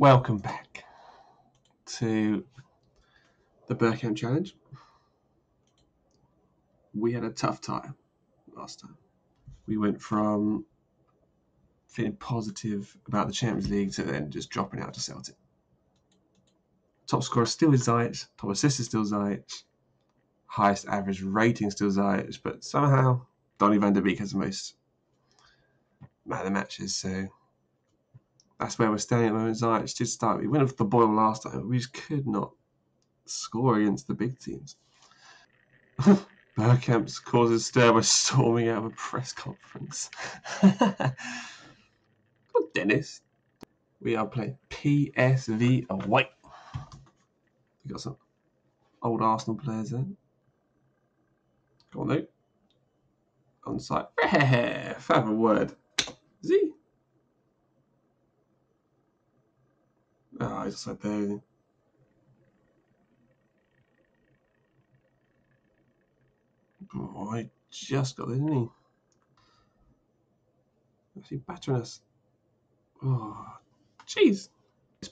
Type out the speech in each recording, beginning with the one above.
Welcome back to the Bergkamp Challenge. We had a tough time last time. We went from feeling positive about the Champions League to then just dropping out to Celtic. Top scorer still is top assist is still Ziyech, highest average rating still Ziyech, but somehow Donny van der Beek has the most man of the matches, so that's where we're standing at the moment. Ziyech did start. We went off the boil last time. We just could not score against the big teams. Bergkamp's causes stir by storming out of a press conference. Dennis. We are playing PSV away. We got some old Arsenal players in. Go on, Luke. On site. Have a word. Is Ah, there. Oh, I just got there, didn't he? Is he battering us? Oh, jeez.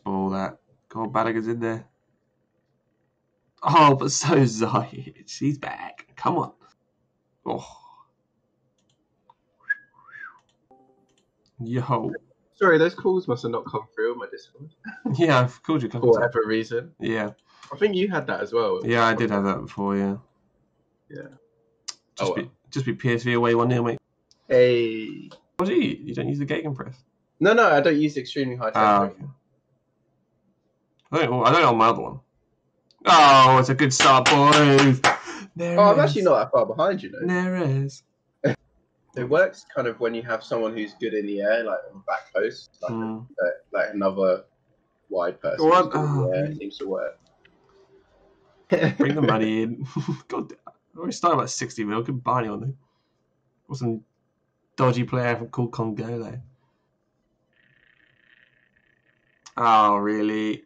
Ball that. Come on, in there. Oh, but so Ziyech. He's back. Come on. Oh. Yo. Sorry, those calls must have not come through on my Discord Yeah, I've called you a for couple of times. whatever reason. Yeah. I think you had that as well. Yeah, I did have that before, yeah. Yeah. Just Oh, be well. just be PSV away one 0 mate. Hey. What do you? You don't use the Gegenpress. No, no, I don't use the extremely high Ah, okay. I don't. I don't know on my other one. Oh, it's a good start, boys. Neres. oh, I'm actually not that far behind, you know. Neres. It works kind of when you have someone who's good in the air, like on the back post, like, uh, like another wide person. What? who's good Oh, the It seems to work. Bring the money in. God, I already started about sixty mil. Could buy anyone though. Or some dodgy player from called Congole. Oh, really?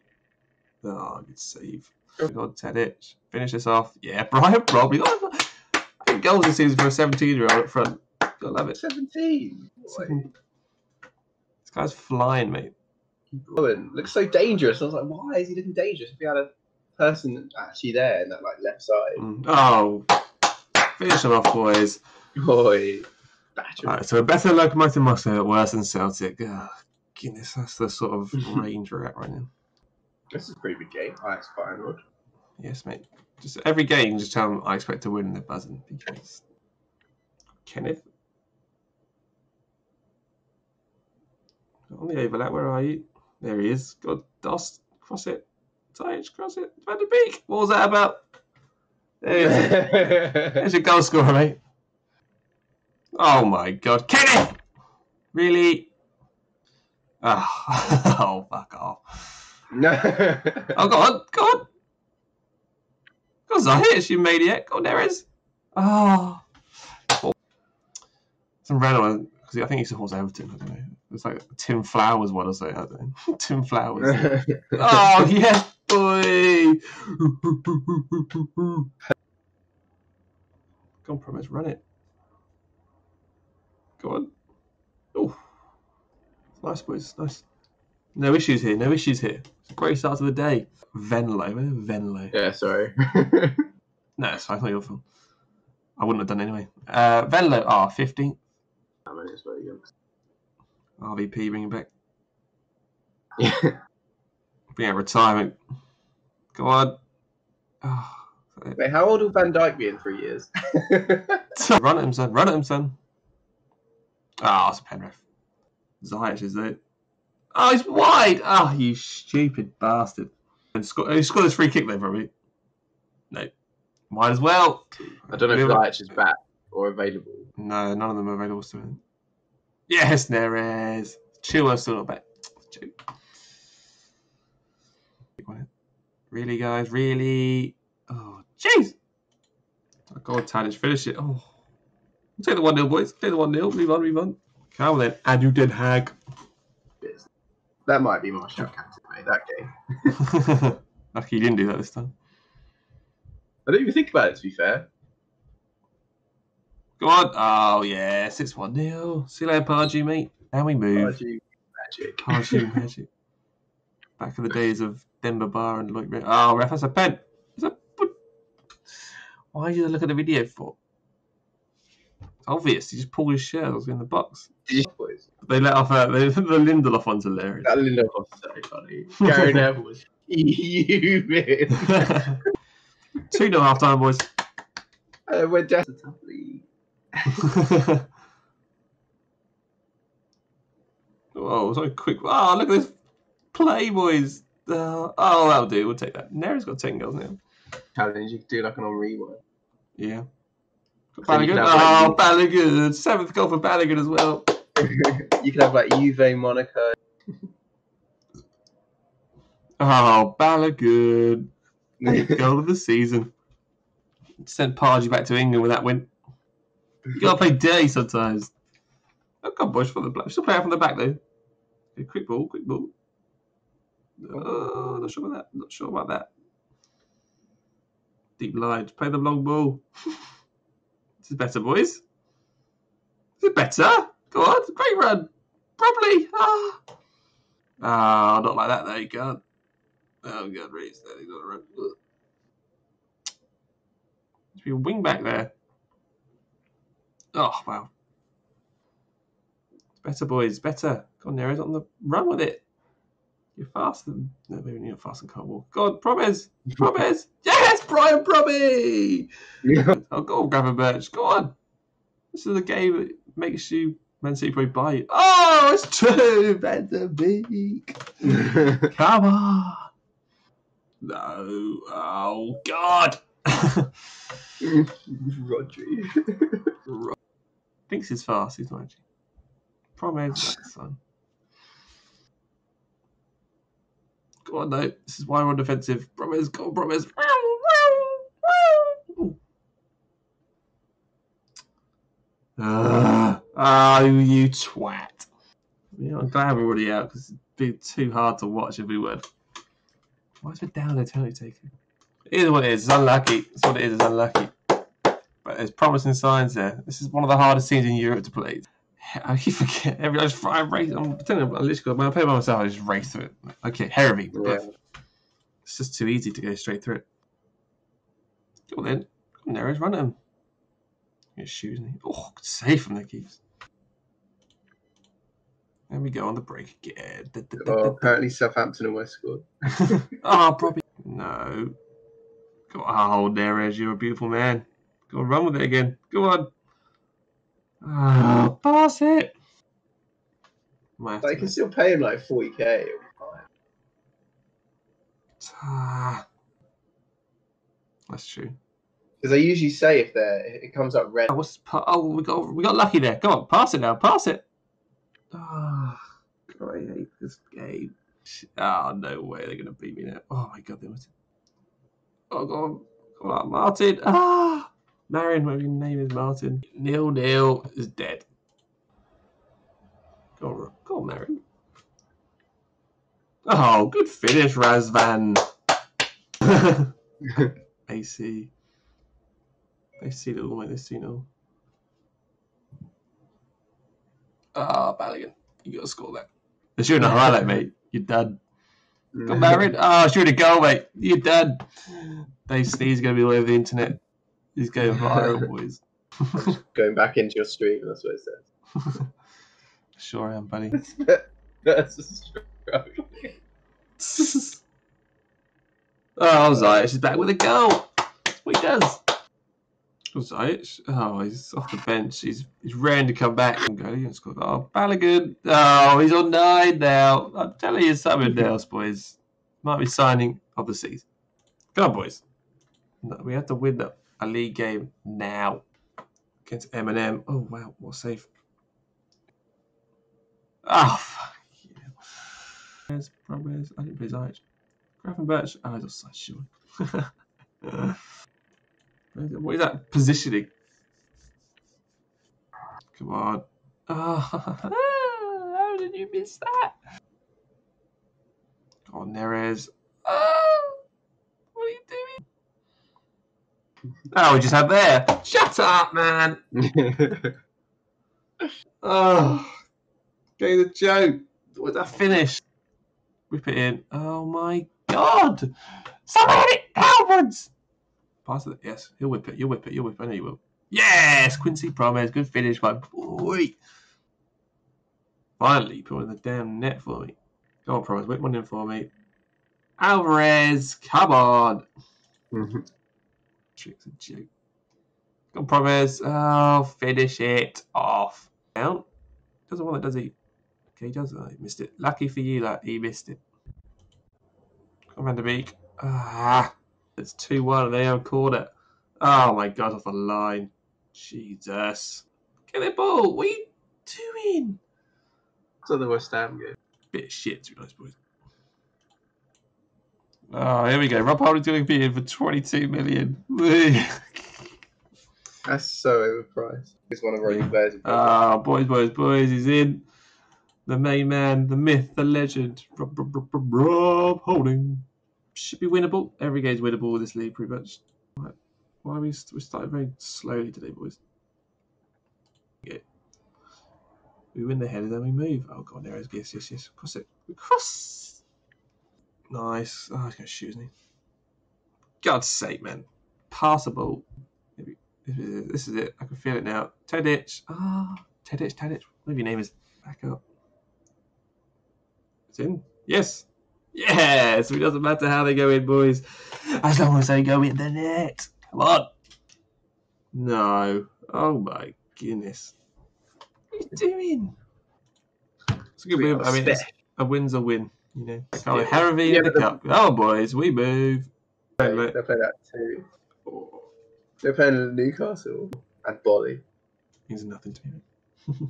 Oh, good save. God, Tedic. Finish this off. Yeah, Brian Brobbey. Eight goals this season for a 17 year old up front. I love it. 17. Boy. This guy's flying, mate. Owen looks so dangerous. I was like, why is he looking dangerous if he had a person actually there in that like left side? Mm. Oh, finish him off, boys. Boy, battery. Alright, so a better Lokomotiv Moscow, worse than Celtic. Oh, goodness, that's the sort of range we're at right now. This is a pretty big game. Ajax Feyenoord. Yes, mate. Just every game, just tell them I expect to win. They're buzzing because Kenneth on the overlap. Where are you? There he is. God, dust. cross it. Ziyech, cross it. Van der Beek. What was that about? There he is. There's your goal scorer, mate. Oh my God, Kenneth! Really? Ah, oh, fuck off. no. Oh, go on, go on. Go on, Ziyech, you maniac. Go on, there is. Oh. Some random one, because I think he supports Everton. I don't know. It's like Tim Flowers one or something. I don't know. Tim Flowers. oh, yes, boy. Go on, Promise, run it. Go on. Oh. Nice, boys. Nice. No issues here. No issues here. It's a great start to the day. Venlo. Venlo? yeah, sorry. No, it's fine. It's not your fault. I wouldn't have done anyway. Uh, Venlo. Ah, 15th. I mean, it's very young. RVP bringing back. Yeah. Bring out retirement. Go on. Oh, Wait, how old will Van Dijk be in three years? run at him, son. Run at him, son. Ah, it's a Penrith. Ziyech is it? Oh, he's wide. Oh, you stupid bastard. And sco- Who scored this free kick there, probably? No. Might as well. I don't know if Ziyech is back or available. No, none of them are available still. Yes, Neres. Chua still not back. Chew. Really, guys? Really? Oh, jeez. Oh, God, Tadic, finish it. Oh. Take the 1 0, boys. Take the 1 0. Move on, move on. Come on then. ADO Den Haag. That might be my shout captain, mate, that game. Lucky you didn't do that this time. I didn't even think about it, to be fair. Go on. Oh, yes. It's 1 0. See you later, Pardew, mate. And we move. Pardew magic. Pardew magic. Back in the days of Denver Bar and Lloyd. Oh, ref, that's a pen. It's a. Why did you look at the video for? It's obvious. He just pulled his shirt. I was in the box. They let off uh, the, the Lindelof one's hilarious. That Lindelof was so funny. Gary Neville was. Two nil half time, boys. Uh, we're a league. Whoa, so quick. Oh, look at this Playboys. Uh, oh, that'll do. We'll take that. Nera's got 10 goals now. Challenge. You could do like an on rewind. Yeah. So Balogun. can have, Oh, Balogun. Seventh goal for Balogun as well. you could have like Juve, Monaco. Oh, Balogun. Goal of the season. Sent Pardew back to England with that win. You gotta play dirty sometimes. Oh, come on, boys, from the back. Still play from the back, though. Okay, quick ball, quick ball. Oh, not sure about that. Not sure about that. Deep line. Play the long ball. this is better, boys. This is better. Go on. Great run. Probably. Ah. Ah, not like that, though. You can't. Oh, God, Reece. There, he's got to run. There's a wing back there. Oh, wow. Better, boys. Better. God, on, Neres on the run with it. You're faster than. No, maybe you're not faster than Cardwell. Go on, Promise. Promise. Yes, Brian Promise. Oh, go on, Gravenberch. Go on. This is a game that makes you Man City probably buy you. Oh, it's two. Van der Beek. Come on. No. Oh, God. Rodri. Thinks he's fast. He's not actually. Promise. That's son. Go on, no. This is why we're on defensive. Promise. Go on, Promise. Ah, oh, you twat. Yeah, I'm glad we're already out because it'd be too hard to watch if we weren't. Why is it down there totally taken? It is what it is. It's unlucky. It's what it is. It's unlucky. But there's promising signs there. This is one of the hardest teams in Europe to play. I keep forgetting. Every, I just I race. I'm pretending I'm literally when I play by myself, I just race through it. Okay, Hervey. Yeah. It's just too easy to go straight through it. Go on then. Come on, Neres run at him. His shoes. he? Oh, good save from the keeps. There we go on the break again. Da, da, da, Oh, apparently Southampton and West scored. oh, ah, probably. No. Go on. Oh, Neres, you're a beautiful man. Go run with it again. Go on. Oh, pass it. Might have But to can still pay him like 40k. it'll be fine. Ah. That's true. Because they usually say if they're it comes up red. Oh, what's oh we got we got lucky there. Come on, pass it now, pass it. Ah, God, I hate this game. Oh no way, they're gonna beat me now. Oh my god, they must. Oh God, on, come on, Martin. Ah, Marion, whatever your name is, Martin. Neil Neil is dead. Go on, go on, Marion. Oh, good finish, Razvan. AC. It all, mate. They see it all. Ah, Balogun. You gotta score that. They're shooting a highlight, mate. You're done. Got married? Oh, shoot a goal, mate. You're done. Dave Steve's gonna be all over the internet. He's going viral, boys. Going back into your stream, that's what it says. Sure I am, buddy. That's a stroke. oh, Ziyech is back with a goal. That's what he does. Oh, Ziyech. Oh, he's off the bench. He's he's raring to come back and go. He. Oh, Balogun. Oh, he's on nine now. I'm telling you something else, boys. Might be signing of the season. Come on, boys. No, we have to win the, a league game now against Eminem. Oh wow, what a save! Oh, fuck you. There's progress. I didn't play Ziyech. Gravenberch. Oh, that's such short. what is that positioning? Come on. Oh, how did you miss that? Come on, Neres. Oh, what are you doing? Oh, we just had there. Shut up, man. Oh, getting the joke. Was that finish? Whip it in. Oh my god! Someone hit it downwards! Pass it. Yes, he'll whip it. You'll whip it. You'll whip it. I know you will. Yes! Quincy Promes. Good finish, my boy. Finally, put in the damn net for me. Go on, Promes. Whip one in for me. Alvarez, come on. Trick's a joke. Go on, Promes. Oh, finish it off. Out. Doesn't want it, does he? Okay, he does. Oh, he missed it. Lucky for you, that he missed it. Come on, Beek. Ah, it's 2 1 and they have caught it. Oh my god, off the line. Jesus. Get the ball. What are you doing? So the West Ham game. Bit of shit, to be honest, boys. Oh, here we go. Rob Holding's going to be in for 22 million. That's so overpriced. He's one of our new players. Ah, boys, boys, boys. He's in. The main man, the myth, the legend. Rob, Rob, Rob, Rob, Holding. Should be winnable. Every game's winnable in this league, pretty much. Right. Why are we, we started very slowly today, boys? Okay. We win the header, then we move. Oh, God, there there is. Yes, yes, yes. Cross it. We cross. Nice. Oh, he's going to shoot, he? God's sake, man. Passable. Maybe this is it. This is it. I can feel it now. Tedic. Ah, Tedic, Tedic. Whatever your name is. Back up. It's in. Yes. Yes. It doesn't matter how they go in, boys. As long as they go in the net. Come on. No. Oh my goodness. What are you doing? It's a good win. I mean, a win's a win. You know. Still. Oh, Harvey Yeah, in the the- cup. Oh, boys, we move. They play that too. They're playing Newcastle and Bolly. Means nothing to me.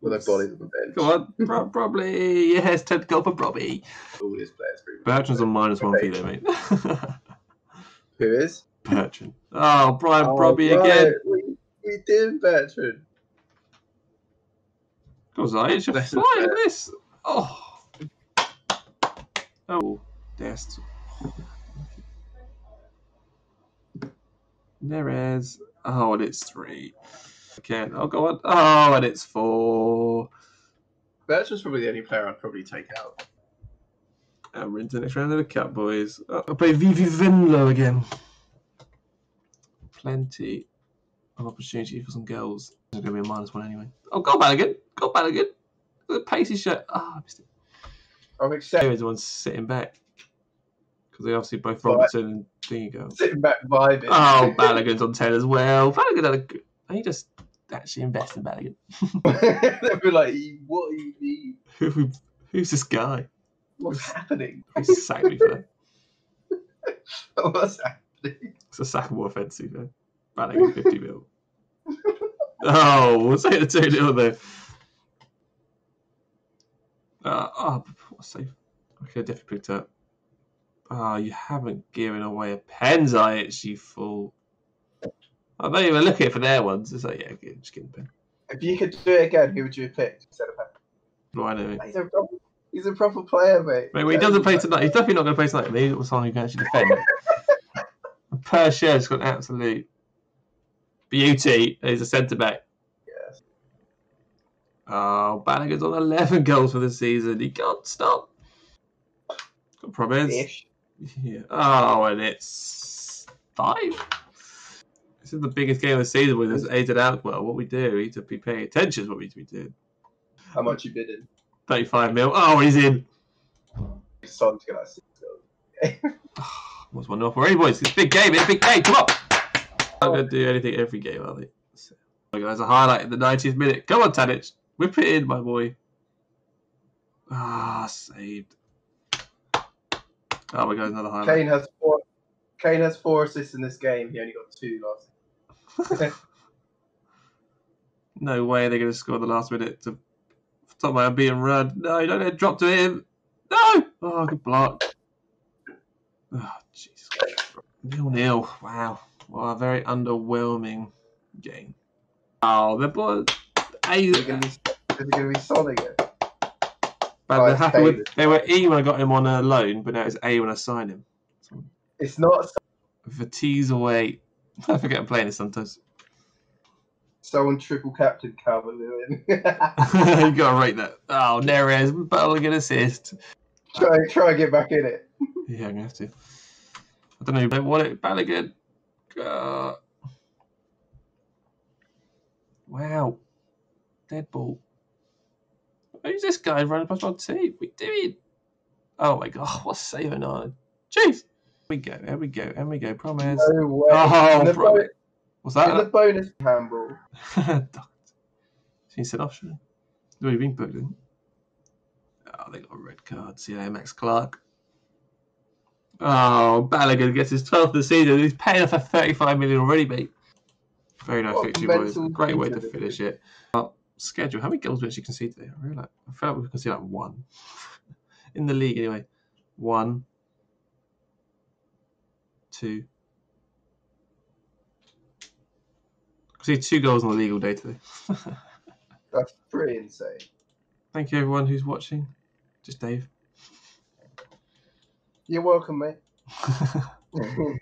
Well, their Bolly's on the bench. Go on, Pro- probably. Yes, 10 goal for Robbie. All his players. pretty much. Bertrand's on minus one for you, there, mate. Who is? Bertrand. Oh, Brian Oh, Robbie right. again. We, we did Bertrand. Goes I should That's fly unfair. at this. Oh. Oh, that's. Neres. Oh, and it's three. Again. Oh, go on. Oh, and it's four. Bertrand's probably the only player I'd probably take out. And we're into the next round of the cup, boys. Oh, I'll play Vivi Venlo again. Plenty of opportunity for some goals. There's going to be a minus one anyway. Oh, go Balogun. Go Balogun. The pacey shot. Oh, ah, I missed it. I'm except Anyway, the one's sitting back. Because they obviously both. Robertson and Thingy go. sitting back vibing. Oh, Balogun's on 10 as well. Balogun had a good. Need to actually invest in Balogun. They'll be like, what do you mean? Who, who's this guy? What's happening? Who's sacked me for that? What's happening? It's a sackable offensive. Eh? Balogun 50 mil. Oh, we'll say the 2 0 there. Uh, oh, what a save. Okay, definitely picked up. Oh, you haven't given away a Penzai, it's you fool. I'm not even looking for their ones. It's like, yeah, just getting pen. If you could do it again, who would you have picked instead of him? Do I know? He's a proper, he's a proper player, mate. Mate, well, he doesn't play tonight. He's definitely not going to play tonight. He was someone who can actually defend. per share, has got an absolute beauty. He's a centre back. Oh, Balogun's on 11 goals for the season. He can't stop. Got promise. Yeah. Oh, and it's five. This is the biggest game of the season with this aided out. Well, what we do, we need to be paying attention to what we we do. How much you bidding? 35 mil. Oh, he's in. Son's got like six goals. What's one up already, boys? It's a big game. It's a big game. Come on. I'm going to do anything every game, are they? So, guys, a highlight in the 90th minute. Come on, Tadic. Whip it in, my boy. Ah, saved. Oh my god, another highlight. Kane has four. Kane has four assists in this game. He only got two last. No way they're going to score the last minute to top my being run. No, you don't let it drop to him. No! Oh, good block. Oh, Jesus. Nil nil. Wow. Well, a very underwhelming game. Oh, the ball. Hey, Is gonna be? Is it Son again? but Oh, they're happy with, they were E when I got him on a loan, but now it's A when I sign him. It's not. Fatigue's away. I forget I'm playing this sometimes. Someone triple captain Calvert Lewin. you gotta rate that. Oh, Neres, Balogun assist. Try, try and get back in it. Yeah, I'm gonna have to. I don't know. But what it Balogun. Uh, wow. Deadbolt. Who's this guy running past my team? We doing? Oh my god, what a save on Jeez. we go, here we go, here we go. Promise. No way. Oh, bro. bo- What's in the bonus handball. She said off, should I? No, you've been booked in. Oh, they got a red card. See you, Max Clark. Oh, Balogun gets his 12th of the season. He's paying off for 35 million already, mate. Very nice What victory, boys. Great way to finish it. Uh, schedule. How many goals we actually conceded today? I really like. I felt like we conceded like one in the league anyway. One, two. Conceded two goals on the legal day today. That's pretty insane. Thank you everyone who's watching. Just Dave. You're welcome, mate.